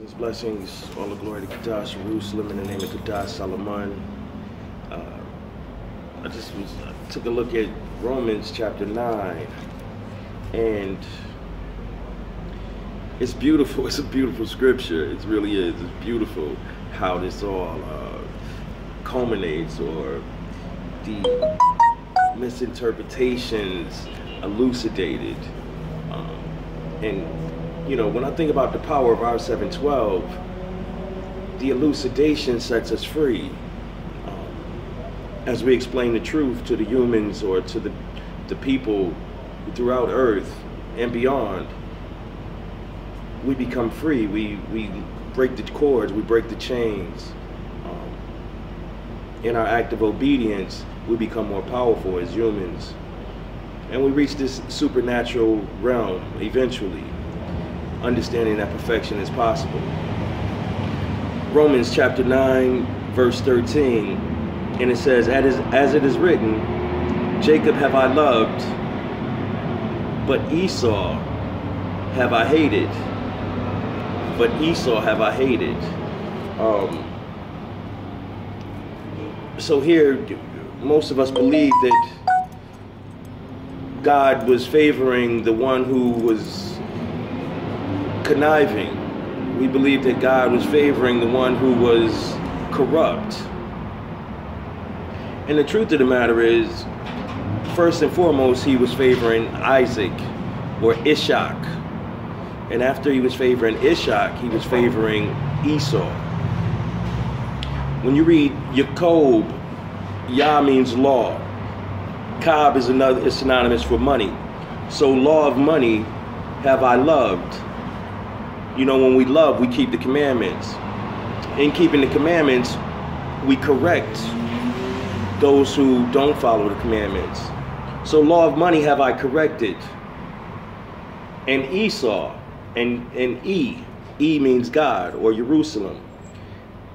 Blessings, all the glory to Kadash Jerusalem in the name of Kadash Solomon. Uh, I just was, I took a look at Romans chapter 9, and it's beautiful. It's a beautiful scripture. It really is. It's beautiful how this all uh, culminates or the misinterpretations elucidated. Um, and you know, when I think about the power of R712, the elucidation sets us free. Um, as we explain the truth to the humans or to the, the people throughout Earth and beyond, we become free. We, we break the cords, we break the chains. Um, in our act of obedience, we become more powerful as humans. And we reach this supernatural realm eventually understanding that perfection is possible. Romans chapter 9, verse 13, and it says, As it is written, Jacob have I loved, but Esau have I hated. But Esau have I hated. Um, so here, most of us believe that God was favoring the one who was conniving. We believe that God was favoring the one who was corrupt. And the truth of the matter is, first and foremost, he was favoring Isaac or Ishak. And after he was favoring Ishak, he was favoring Esau. When you read Jacob, Yah means law. Kab is another is synonymous for money. So law of money have I loved you know, when we love, we keep the commandments. In keeping the commandments, we correct those who don't follow the commandments. So, law of money have I corrected. And Esau, and, and E, E means God or Jerusalem.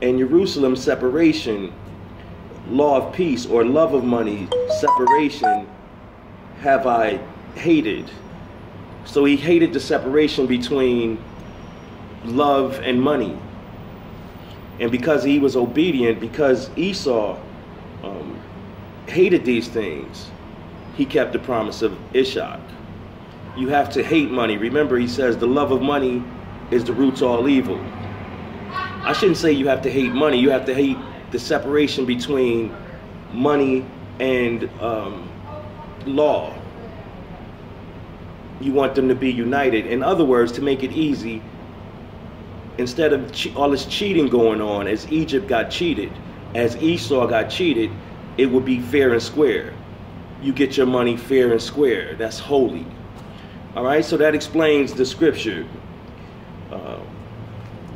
And Jerusalem, separation, law of peace or love of money, separation, have I hated. So he hated the separation between love and money. And because he was obedient, because Esau um, hated these things, he kept the promise of Ishak. You have to hate money. Remember, he says the love of money is the root to all evil. I shouldn't say you have to hate money. You have to hate the separation between money and um, law. You want them to be united. In other words, to make it easy, instead of all this cheating going on, as Egypt got cheated, as Esau got cheated, it would be fair and square. You get your money fair and square. That's holy. All right, so that explains the scripture. Uh,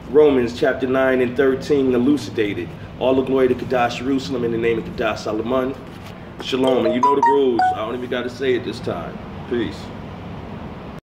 Romans chapter 9 and 13 elucidated. All the glory to Kadash Jerusalem in the name of Kadash Solomon. Shalom. And you know the rules. I don't even got to say it this time. Peace.